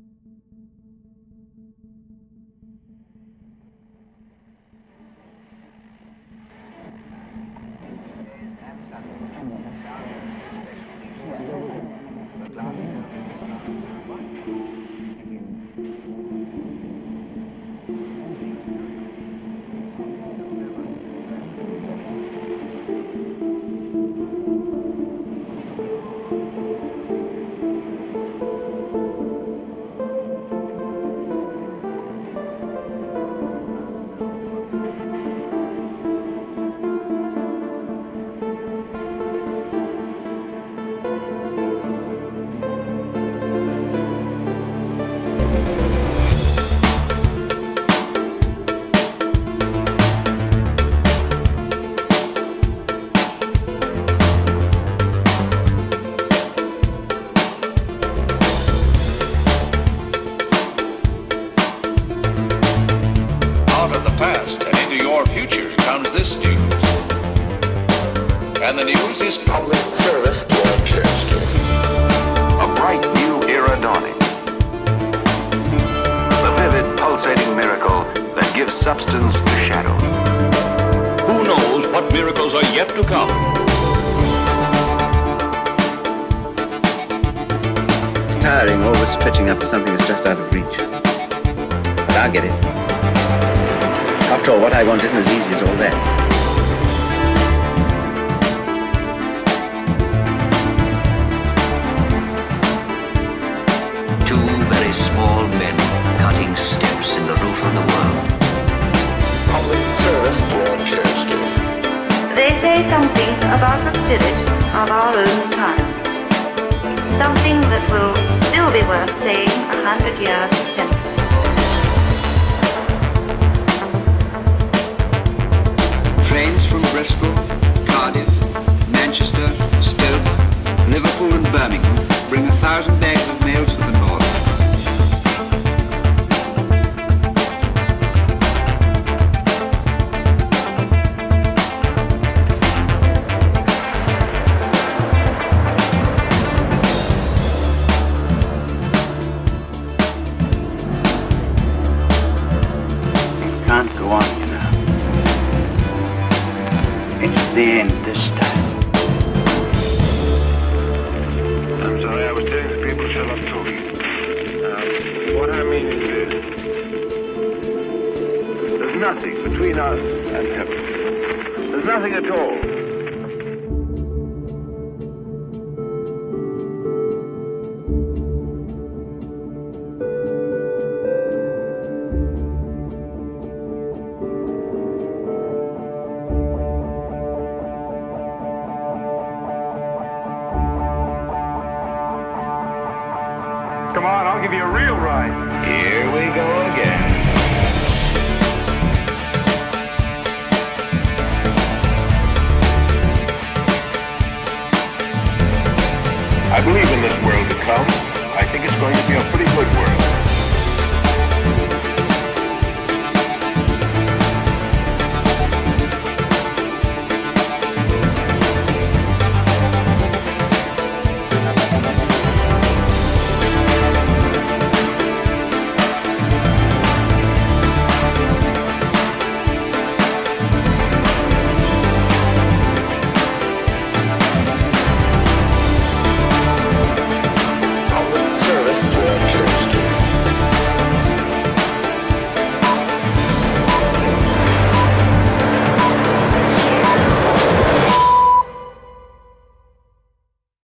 Out of the past and into your future comes this news. And the news is Public service broadcaster. A bright new era dawning. The vivid, pulsating miracle that gives substance to shadow. who knows what miracles are yet to come. It's tiring always pitching up for something that's just out of reach. But I'll get it. After all, what I want isn't as easy as all that. Two very small men cutting steps in the roof of the world. Public service broadcaster. They say something about the spirit of our own time. Something that will still be worth saying a hundred years hence. Trains It's the end this time. I'm sorry, I was telling the people to shut up talking. Um, what I mean is this. There's nothing between us and heaven. There's nothing at all. Come on, I'll give you a real ride. Here we go again. I believe in this world to come. I think it's going to be a pretty good world.